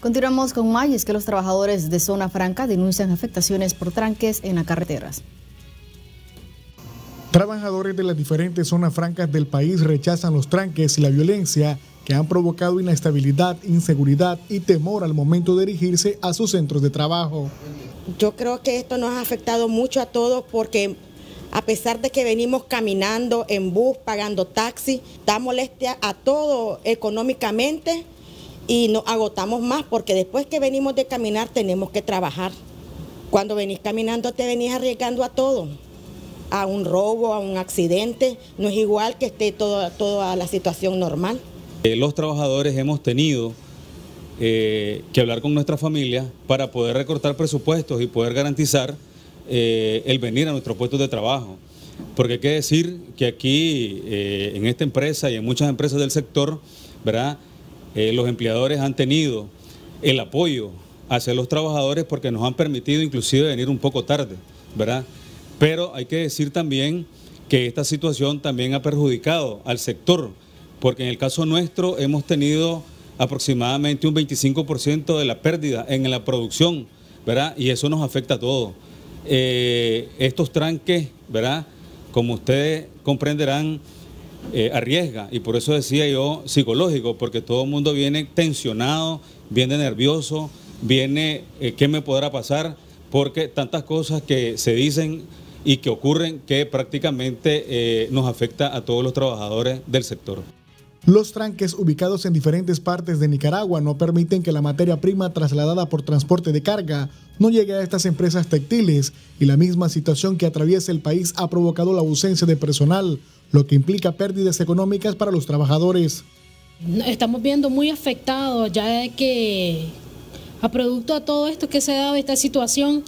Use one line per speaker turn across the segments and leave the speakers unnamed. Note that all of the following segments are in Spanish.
Continuamos con más, que los trabajadores de Zona Franca denuncian afectaciones por tranques en las carreteras.
Trabajadores de las diferentes zonas francas del país rechazan los tranques y la violencia que han provocado inestabilidad, inseguridad y temor al momento de dirigirse a sus centros de trabajo.
Yo creo que esto nos ha afectado mucho a todos porque a pesar de que venimos caminando en bus, pagando taxi, da molestia a todo económicamente y nos agotamos más porque después que venimos de caminar tenemos que trabajar. Cuando venís caminando te venís arriesgando a todo a un robo, a un accidente, no es igual que esté toda la situación normal.
Eh, los trabajadores hemos tenido eh, que hablar con nuestra familia para poder recortar presupuestos y poder garantizar eh, el venir a nuestros puestos de trabajo. Porque hay que decir que aquí, en esta empresa y en muchas empresas del sector, ¿verdad? Los empleadores han tenido el apoyo hacia los trabajadores porque nos han permitido inclusive venir un poco tarde, ¿verdad? Pero hay que decir también que esta situación también ha perjudicado al sector, porque en el caso nuestro hemos tenido aproximadamente un 25% de la pérdida en la producción, ¿verdad? Y eso nos afecta a todos. Eh, estos tranques, ¿verdad? Como ustedes comprenderán, eh, arriesga, y por eso decía yo psicológico, porque todo el mundo viene tensionado, viene nervioso, viene, eh, ¿qué me podrá pasar? Porque tantas cosas que se dicen y que ocurren que prácticamente eh, nos afecta a todos los trabajadores del sector.
Los tranques ubicados en diferentes partes de Nicaragua no permiten que la materia prima trasladada por transporte de carga no llegue a estas empresas textiles y la misma situación que atraviesa el país ha provocado la ausencia de personal, lo que implica pérdidas económicas para los trabajadores.
Estamos viendo muy afectados ya que a producto de todo esto que se ha dado esta situación,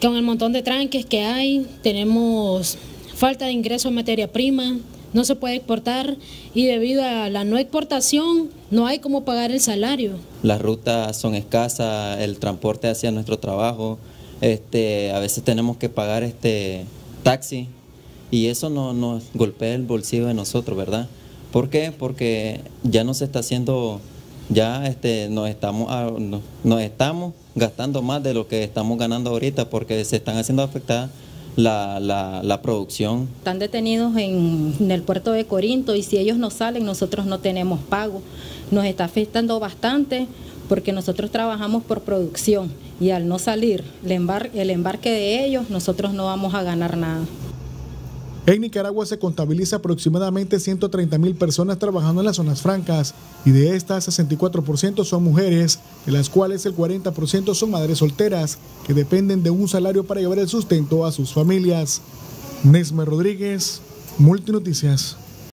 con el montón de tranques que hay, tenemos falta de ingreso de materia prima, no se puede exportar y debido a la no exportación no hay cómo pagar el salario.
Las rutas son escasas, el transporte hacia nuestro trabajo, este, a veces tenemos que pagar este taxi y eso no, nos golpea el bolsillo de nosotros, ¿verdad? ¿Por qué? Porque ya no se está haciendo, ya este, nos, estamos, ah, nos estamos gastando más de lo que estamos ganando ahorita porque se están haciendo afectadas la, la, producción.
Están detenidos en, en, el puerto de Corinto y si ellos no salen nosotros no tenemos pago. Nos está afectando bastante porque nosotros trabajamos por producción y al no salir el el embarque de ellos nosotros no vamos a ganar nada.
En Nicaragua se contabiliza aproximadamente 130 mil personas trabajando en las zonas francas y de estas 64% son mujeres, de las cuales el 40% son madres solteras que dependen de un salario para llevar el sustento a sus familias. Nesme Rodríguez, Multinoticias.